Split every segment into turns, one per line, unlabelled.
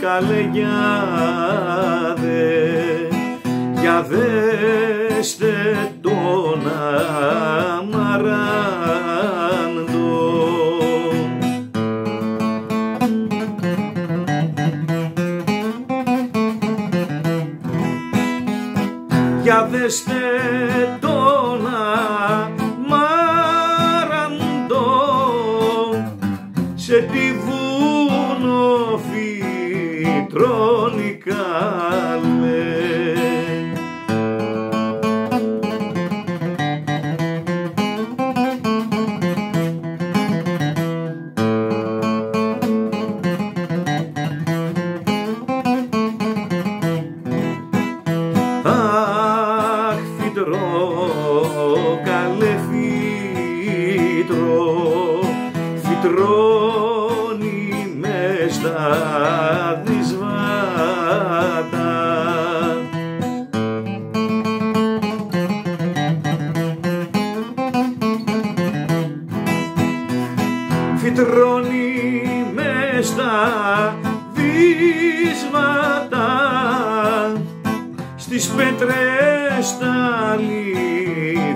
καλέ για δε, για δέστε τον αμαράντο. Για δέστε τον αμαράντο σε τη βούνο φυτρώνει καλέ. Αχ, φυτρό, καλέ φυτρό, φυτρώνει Φυτρώνει μες στα δυσβάτα στις πέτρες τα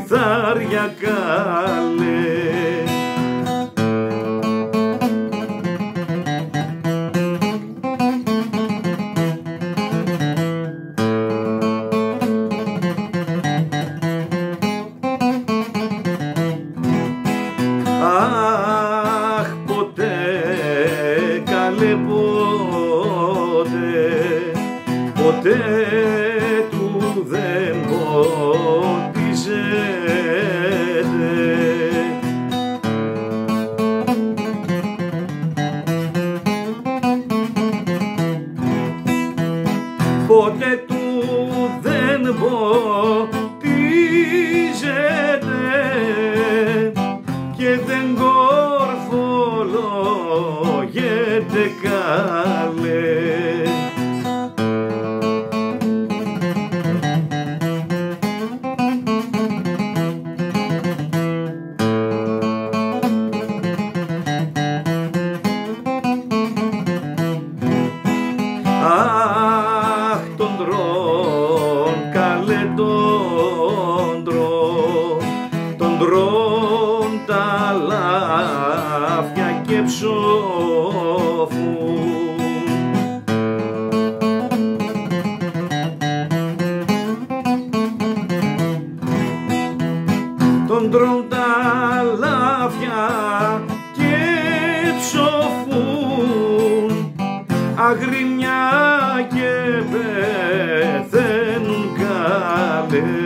λιθάρια καλέ. Αχ, ποτέ του δεν ποτίζεται. Ποτέ του δεν ποτίζεται και δεν κορφολογέται ψόφου. Τον τρών τα λάφια και ψοφούν αγριμιά και πεθαίνουν καλές.